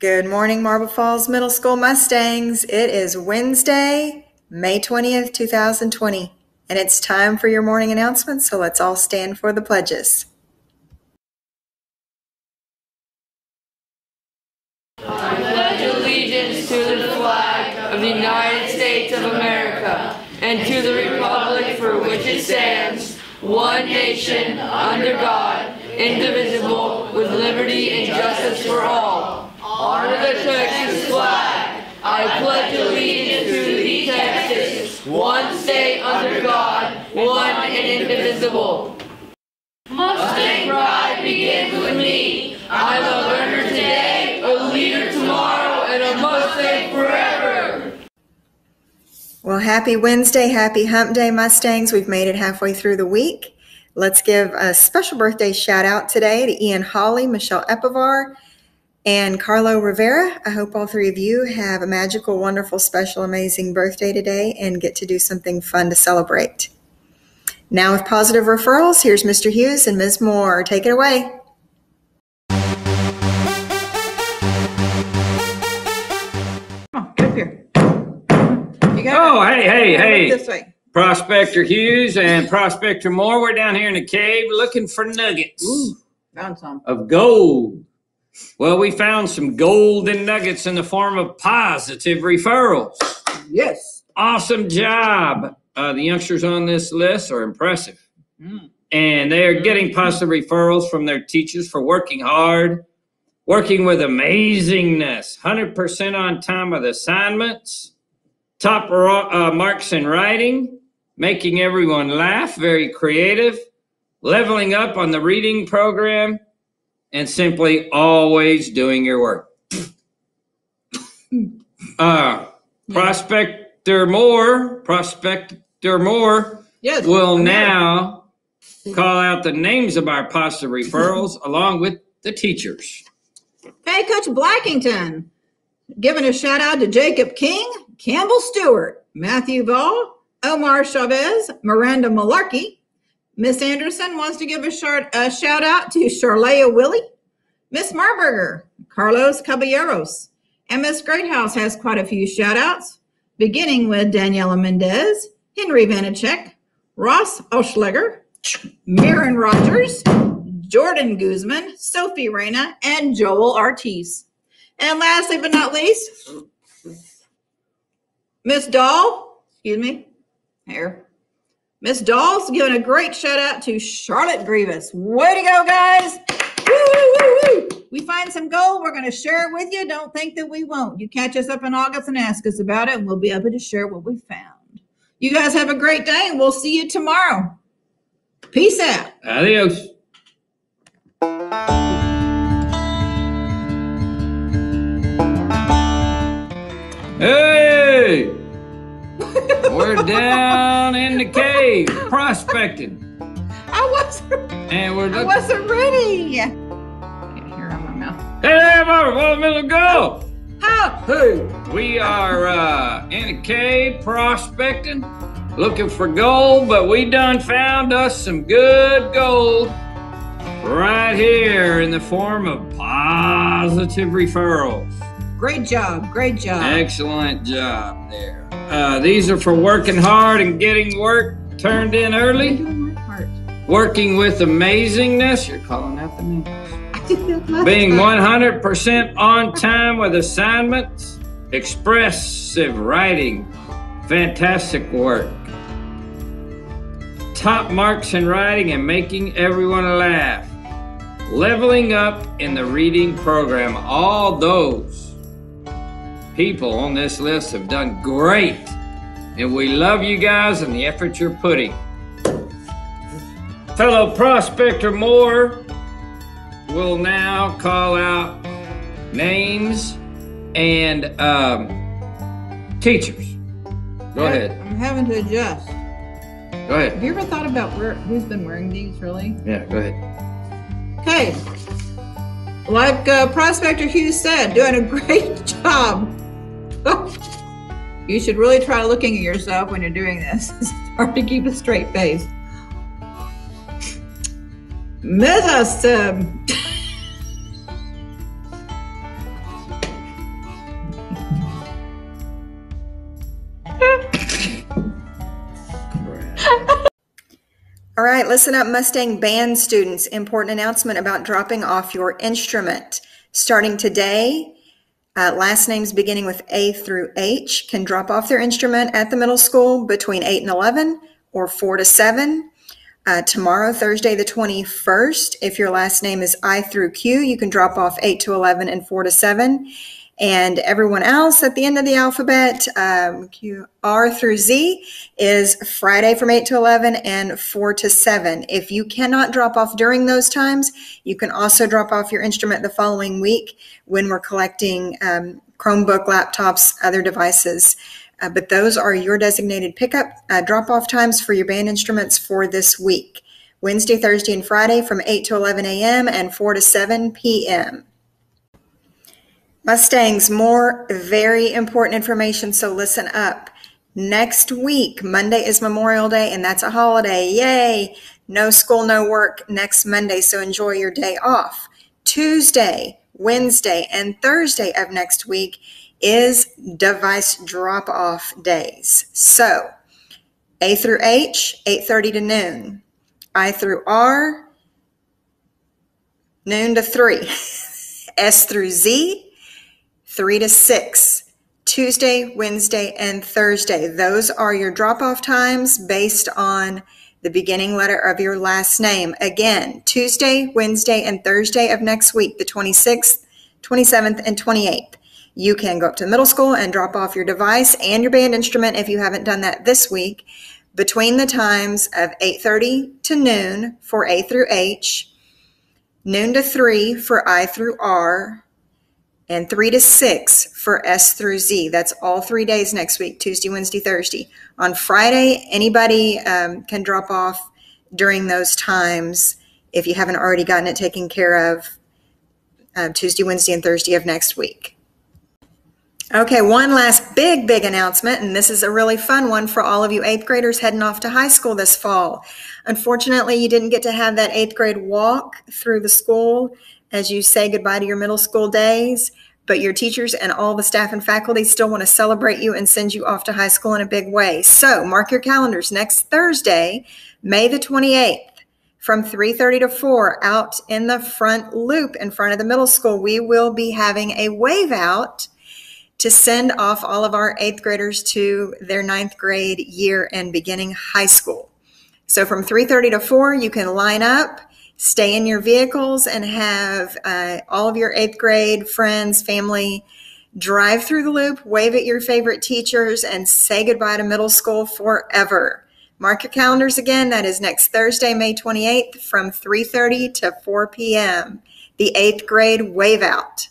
Good morning, Marble Falls Middle School Mustangs. It is Wednesday, May 20th, 2020, and it's time for your morning announcements, so let's all stand for the pledges. I pledge allegiance to the flag of the United States of America and to the republic for which it stands, one nation, under God, indivisible, with liberty and justice for all. Honor the Texas flag. I pledge allegiance to the Texas, one state under God, one and indivisible. Mustang pride begins with me. I'm a learner today, a leader tomorrow, and a Mustang forever. Well, happy Wednesday, happy hump day, Mustangs. We've made it halfway through the week. Let's give a special birthday shout out today to Ian Hawley, Michelle Epivar, and Carlo Rivera. I hope all three of you have a magical, wonderful, special, amazing birthday today and get to do something fun to celebrate. Now, with positive referrals, here's Mr. Hughes and Ms. Moore. Take it away. Get up here. You got Oh, hey, hey, hey. This way. Prospector Hughes and Prospector Moore. We're down here in the cave looking for nuggets Ooh, found some. of gold. Well, we found some golden nuggets in the form of positive referrals. Yes. Awesome job. Uh, the youngsters on this list are impressive. Mm. And they are getting positive referrals from their teachers for working hard, working with amazingness, 100% on time with assignments, top uh, marks in writing, making everyone laugh, very creative, leveling up on the reading program, and simply always doing your work. uh, Prospector Moore, Prospector Moore Yes. will now call out the names of our positive referrals along with the teachers. Hey, Coach Blackington. Giving a shout out to Jacob King, Campbell Stewart, Matthew Vall, Omar Chavez, Miranda Malarkey. Miss Anderson wants to give a, short, a shout out to Charlea Willie, Miss Marburger, Carlos Caballeros, and Miss Greathouse has quite a few shout outs, beginning with Daniela Mendez, Henry Vanacek, Ross Oschleger, Mirren Rogers, Jordan Guzman, Sophie Reyna, and Joel Ortiz. And lastly but not least, Miss Dahl, excuse me, here. Miss Dahl's giving a great shout out to Charlotte Grievous. Way to go, guys! Woo, woo, woo, woo. We find some gold, we're going to share it with you. Don't think that we won't. You catch us up in August and ask us about it, and we'll be able to share what we found. You guys have a great day, and we'll see you tomorrow. Peace out. Adios. Hey! We're down in the cave prospecting. I wasn't, And we're I wasn't ready. I can't hear on my mouth. Hey, Mama, one minute go. How? Hey, we are uh, in a cave prospecting, looking for gold, but we done found us some good gold right here in the form of positive referrals. Great job. Great job. Excellent job there. Uh, these are for working hard and getting work turned in early, working with amazingness. You're calling out the names. Being 100% on time with assignments, expressive writing, fantastic work. Top marks in writing and making everyone laugh. Leveling up in the reading program. All those people on this list have done great. And we love you guys and the effort you're putting. Fellow Prospector Moore will now call out names and um, teachers. Go ahead. I'm having to adjust. Go ahead. Have you ever thought about where who's been wearing these really? Yeah, go ahead. Okay. Like uh, Prospector Hughes said, doing a great job you should really try looking at yourself when you're doing this. It's hard to keep a straight face. Methastem. All right, listen up, Mustang Band students. Important announcement about dropping off your instrument. Starting today, uh, last names beginning with A through H can drop off their instrument at the middle school between 8 and 11 or 4 to 7. Uh, tomorrow, Thursday, the 21st, if your last name is I through Q, you can drop off 8 to 11 and 4 to 7. And everyone else at the end of the alphabet, um, Q, R through Z, is Friday from 8 to 11 and 4 to 7. If you cannot drop off during those times, you can also drop off your instrument the following week when we're collecting um, Chromebook, laptops, other devices. Uh, but those are your designated pickup uh, drop off times for your band instruments for this week Wednesday, Thursday, and Friday from 8 to 11 a.m. and 4 to 7 p.m. Mustangs, more very important information, so listen up. Next week, Monday is Memorial Day, and that's a holiday. Yay! No school, no work next Monday, so enjoy your day off. Tuesday, Wednesday, and Thursday of next week is device drop off days. So, A through H, 8:30 to noon. I through R, noon to 3. S through Z, 3 to 6. Tuesday, Wednesday, and Thursday. Those are your drop off times based on the beginning letter of your last name. Again, Tuesday, Wednesday, and Thursday of next week, the 26th, 27th, and 28th. You can go up to middle school and drop off your device and your band instrument if you haven't done that this week between the times of 8:30 to noon for A through H, noon to 3 for I through R, and 3 to 6 for S through Z. That's all three days next week Tuesday, Wednesday, Thursday. On Friday, anybody um, can drop off during those times if you haven't already gotten it taken care of uh, Tuesday, Wednesday, and Thursday of next week. Okay, one last big, big announcement, and this is a really fun one for all of you eighth graders heading off to high school this fall. Unfortunately, you didn't get to have that eighth grade walk through the school as you say goodbye to your middle school days, but your teachers and all the staff and faculty still want to celebrate you and send you off to high school in a big way. So mark your calendars next Thursday, May the 28th from 3.30 to 4 out in the front loop in front of the middle school we will be having a wave out to send off all of our eighth graders to their ninth grade year and beginning high school. So from 3:30 to 4, you can line up, stay in your vehicles, and have uh, all of your eighth grade friends, family drive through the loop, wave at your favorite teachers, and say goodbye to middle school forever. Mark your calendars again. That is next Thursday, May 28th from 3:30 to 4 p.m. The eighth grade wave out.